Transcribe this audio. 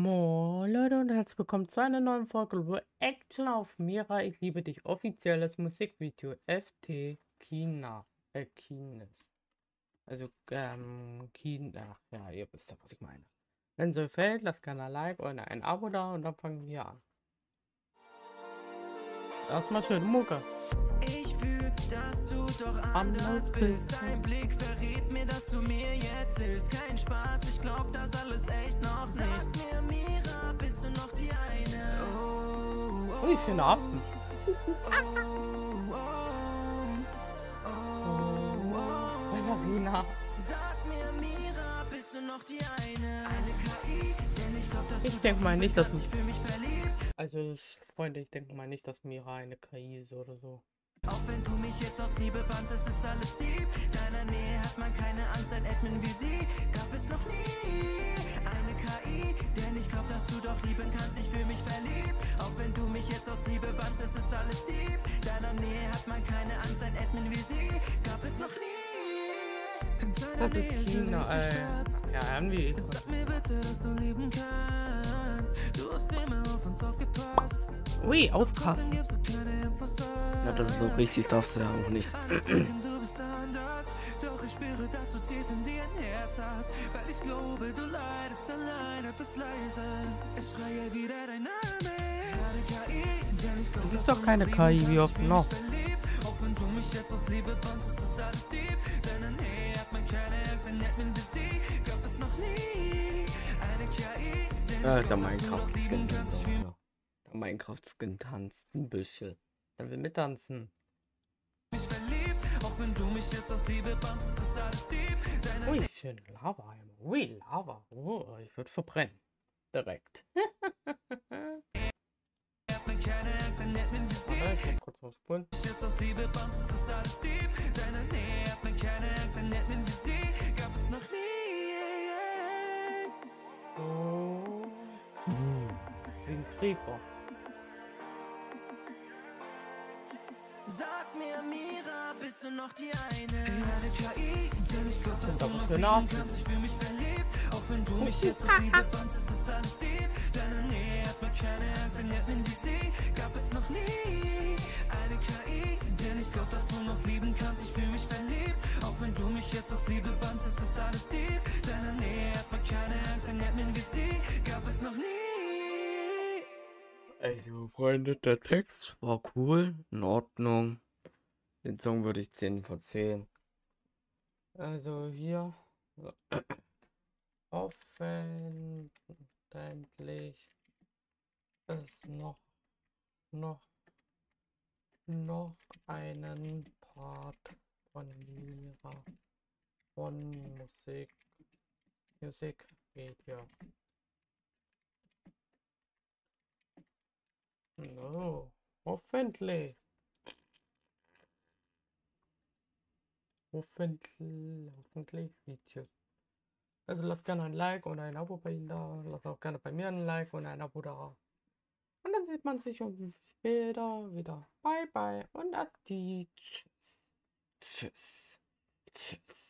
Moin Leute und herzlich willkommen zu einer neuen Folge Action auf Mira, ich liebe dich, offizielles Musikvideo FT China, äh, Kines. Also, ähm, China, ja, ihr wisst ja, was ich meine. Wenn es euch gefällt, lasst gerne ein Like oder ein Abo da und dann fangen wir an. Erstmal schön Mucke. Du doch anders bist. Dein Blick verrät mir, dass du mir jetzt hilfst. Kein Spaß, ich glaub das alles echt noch nicht. Sag mir, Mira, bist du noch die eine? Oh, oh, schöner Abend. oh, oh, oh, oh. Ballerina. Sag mir, Mira, bist du noch die eine? Eine KI, denn ich glaub, dass Ich du denk doch mal nicht, dass mich- ich fühl mich verliebt. Also, Freunde, ich denke mal nicht, dass Mira eine KI ist oder so. Auch wenn mich jetzt aus Liebe bannst, es ist alles deep. Deiner Nähe hat man keine Angst, ein Admin wie sie gab es noch nie. Eine KI, denn ich glaub, dass du doch lieben kannst, ich fühl mich verliebt. Auch wenn du mich jetzt aus Liebe bannst, es ist alles deep. Deiner Nähe hat man keine Angst, ein Admin wie sie gab es noch nie. Das ist äh, stark. ja, irgendwie. Sag mir bitte, dass du lieben kannst. Du hast immer auf uns aufgepasst. Ui, aufpassen. Na, das ist so richtig, darfst du ja auch nicht. Du bist anders, doch ich spüre, dass du tief in dir ein Herz hast. Weil ich glaube, du leidest alleine, bist leise. Ich schreie wieder dein Name. Gerade KI, denn ich glaub, Du bist dass doch keine KI, wie oft noch? mich verliebt. Auch wenn du mich jetzt aus Liebe bannst, ist es alles deep. Deine Nähe hat man keine Angst, ein Admin wie sie gab es noch nie. Eine KI, denn ich Ja, glaub, der dass du doch Minecraft-Skin. Ja. Der Minecraft-Skin tanzt ein bisschen. Er will mittanzen. mich verliebt. Auch wenn du mich jetzt aus Liebe bannst, ist es alles deep. Deine Ui, schön Lava. Ui, Lava. Oh, ich würde verbrennen. Direkt. Oh. Wie ein Krieger. Sag mir, Mira, bist du noch die eine? Eine KI, denn ich glaub, dass du noch Affen. kannst. Ich fühl mich verliebt, auch wenn du mich jetzt aus Liebe bannst, ist es alles deep. Deine Nähe hat man keine Angst, ein Admin wie sie gab es noch nie. Eine KI, denn ich glaub, dass du noch lieben kannst. Ich fühl mich verliebt, auch wenn du mich jetzt aus Liebe bannst, ist es alles deep. Deine Nähe hat man keine Angst, ein Admin wie sie gab es noch nie. Ey, liebe Freunde, der Text war cool, in Ordnung. Den Song würde ich 10 von 10. Also hier. Offensichtlich ist noch, noch, noch einen Part von Mira von Musik, Musikvideo. No, hoffentlich. Hoffentlich, hoffentlich Videos. Also lasst gerne ein Like und ein Abo bei Ihnen da. Lasst auch gerne bei mir ein Like und ein Abo da. Und dann sieht man sich später wieder. Bye bye und Adi. Tschüss. Tschüss. Tschüss.